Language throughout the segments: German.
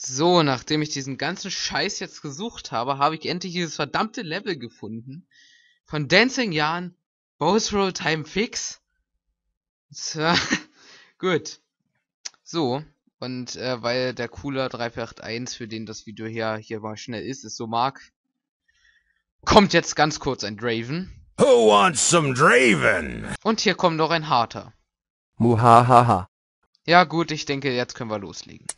So, nachdem ich diesen ganzen Scheiß jetzt gesucht habe, habe ich endlich dieses verdammte Level gefunden. Von Dancing Jahren, Boss Roll Time Fix. So, gut. So, und äh, weil der Cooler 381, für den das Video hier, hier mal schnell ist, es so mag, kommt jetzt ganz kurz ein Draven. Who wants some Draven? Und hier kommt noch ein harter. Muhahaha. Ja gut, ich denke, jetzt können wir loslegen.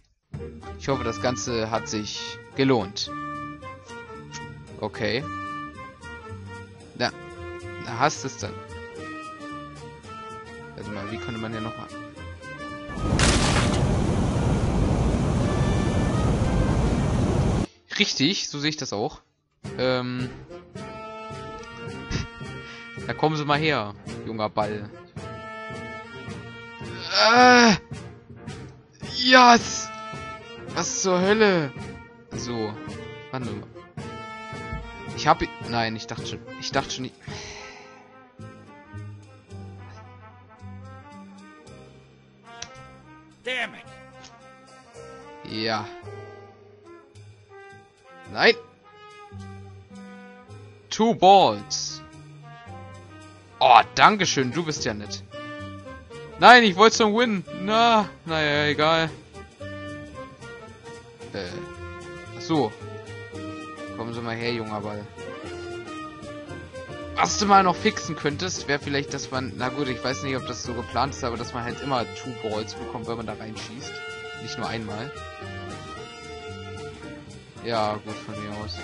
Ich hoffe, das Ganze hat sich gelohnt. Okay. Na, da hast es dann. Warte mal, wie konnte man hier nochmal... Richtig, so sehe ich das auch. Ähm... Da kommen sie mal her, junger Ball. Äh, yes! Was zur Hölle? So, warte mal. Ich hab... Nein, ich dachte schon... Ich dachte schon... Damn it. Ja. Nein! Two Balls. Oh, dankeschön, du bist ja nett. Nein, ich wollte zum Win. Na, naja, egal. Äh. Ach so. Kommen Sie mal her, junger Ball. Was du mal noch fixen könntest, wäre vielleicht, dass man, na gut, ich weiß nicht, ob das so geplant ist, aber dass man halt immer Two Balls bekommt, wenn man da reinschießt. Nicht nur einmal. Ja, gut von mir aus.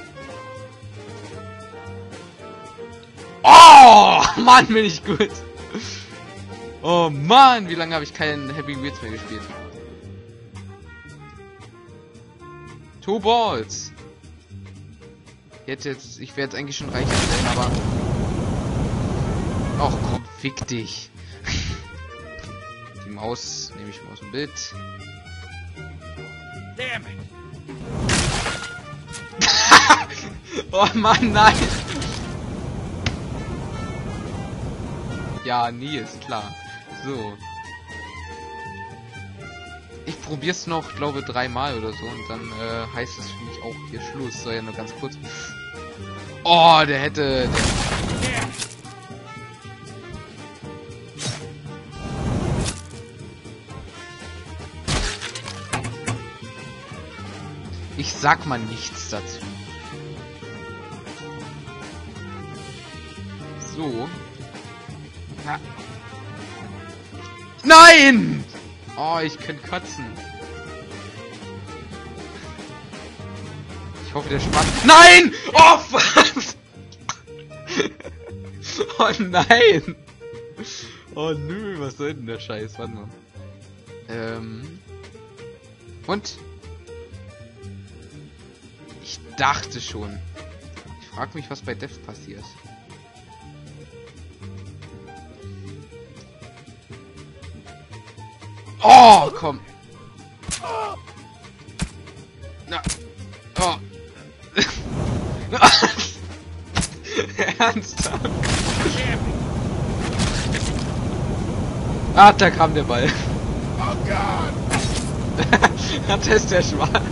Oh, Mann, bin ich gut. Oh Mann, wie lange habe ich keinen Happy Wheels mehr gespielt? Two Balls. Jetzt, jetzt, ich werde jetzt eigentlich schon reicher sein, aber... Ach komm, fick dich. Die Maus nehme ich mal aus dem Bild. Damn it. Oh Mann, nein! Ja, nie ist klar. So. Ich probier's noch, glaube dreimal oder so und dann äh, heißt es für mich auch hier Schluss. Soll ja nur ganz kurz. Oh, der hätte. Der ich sag mal nichts dazu. So. Na. Nein! Oh, ich kann kotzen. Ich hoffe, der Spaß... Nein! Oh, was? oh nein! Oh nö, was soll denn der Scheiß? Warte mal. Ähm... Und? Ich dachte schon. Ich frag mich, was bei Death passiert. Oh, komm. Na. Oh. Ernsthaft? Ah, da kam der Ball. Oh God. Hat ist der Schwan.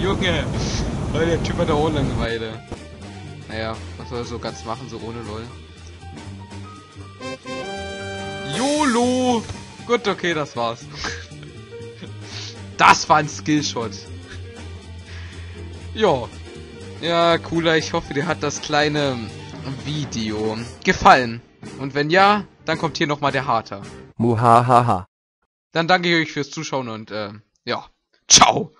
Junge. Oh, der Typ hat da auch Langeweile. Naja, was soll er so ganz machen, so ohne LOL? YOLO! Gut, okay, das war's. Das war ein Skillshot. Ja. Ja, cooler. Ich hoffe, dir hat das kleine Video gefallen. Und wenn ja, dann kommt hier nochmal der Harter. Muhahaha. Dann danke ich euch fürs Zuschauen und äh, ja. Ciao.